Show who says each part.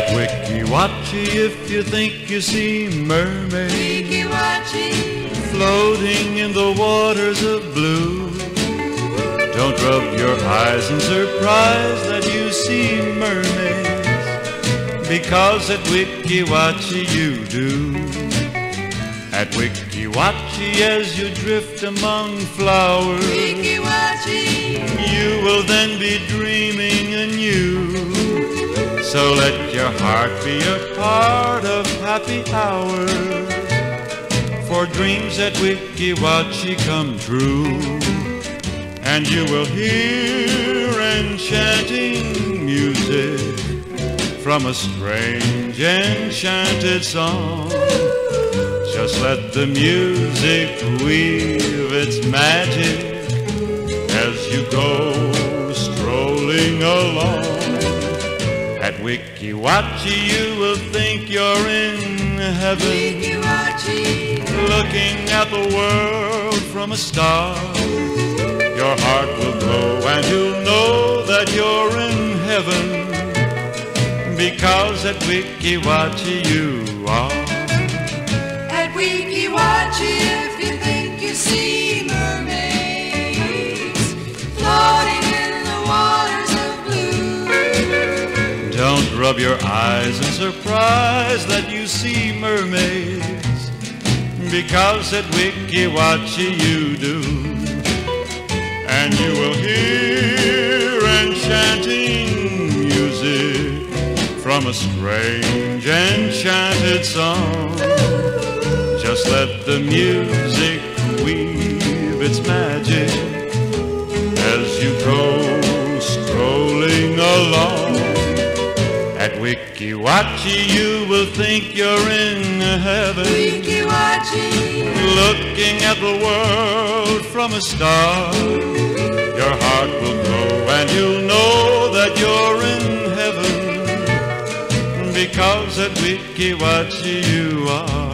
Speaker 1: Weeki Wachee if you think you see mermaids
Speaker 2: Weeki Wachee
Speaker 1: floating in the waters of blue. Don't rub your eyes in surprise that you see mermaids, because at Weeki Wachee you do. At Weeki Wachee as you drift among flowers,
Speaker 2: Weeki Wachee
Speaker 1: you will then be. So let your heart be a part of happy hours. For dreams at Weeki Wachee come true. And you will hear enchanting music from a strange enchanted song. Just let the music weave its magic as you go strolling along. At Weeki Wachee you will think you're in heaven,
Speaker 2: Weeki Wachee
Speaker 1: looking at the world from a star. Your heart will glow and you'll know that you're in heaven, because at Weeki Wachee you are.
Speaker 2: At Weeki Wachee if you think you see
Speaker 1: rub your eyes in surprise that you see mermaids, because at Weeki Wachee you do. And you will hear enchanting music from a strange enchanted song. Just let the music weave its magic as you go strolling along. At Weeki Wachee you will think you're in heaven,
Speaker 2: Weeki Wachee
Speaker 1: looking at the world from a star. Your heart will glow and you'll know that you're in heaven, because at Weeki Wachee you are.